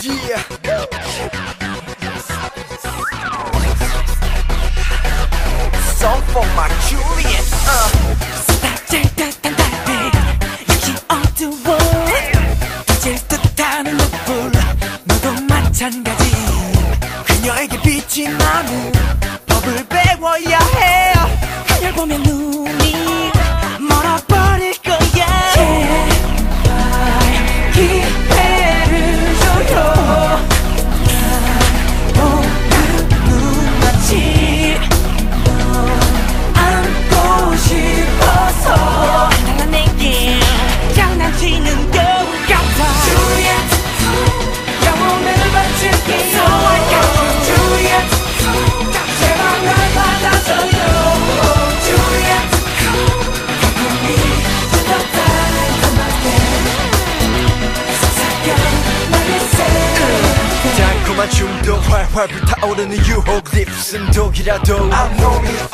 Song for my Juliet. 역시 어두워 질 듯하는 눈불 너도 마찬가지 그녀에게 빛이 나는 법을 배워야 해. 그녀를 보면 눈 달콤한 춤도 활활 불타오르는 유혹 립슨 독이라도. I know it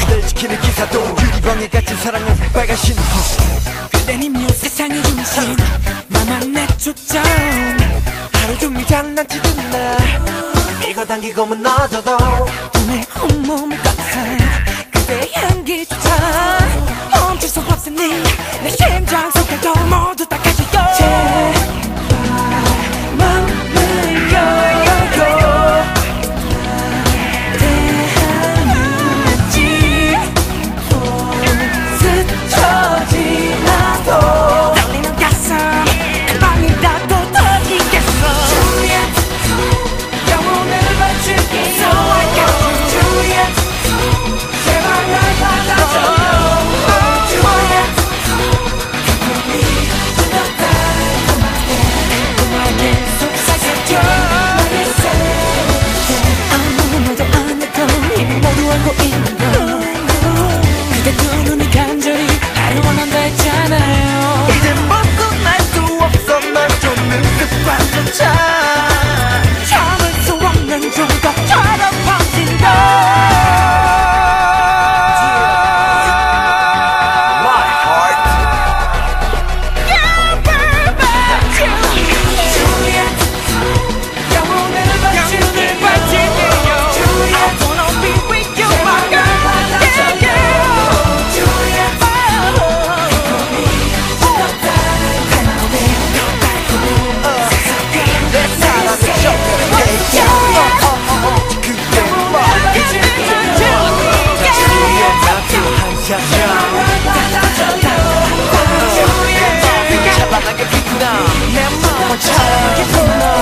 그댈 지키는 기사도 유리병에 갇힌 사랑은 빨간 신호. 그대님요 세상의 중심. 나만 내 초점. 하루 종일 장난치던 나. 이거 당기고 무너져도. 눈에 온몸을 꽉찬 그대 향 穿过阴 찾아